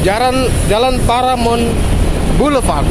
Jalan Jalan Paramount Boulevard.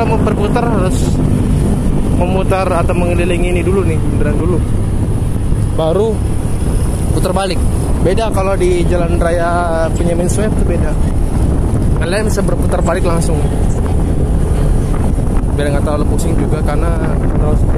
Kalau mau berputar harus memutar atau mengelilingi ini dulu nih, beneran dulu. Baru putar balik. Beda kalau di jalan raya Penyamin Swab itu beda. Kalian bisa berputar balik langsung. Biar nggak terlalu pusing juga karena terlalu juga.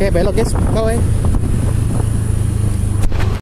¿Qué? ¿Ves lo que es? Cabrón?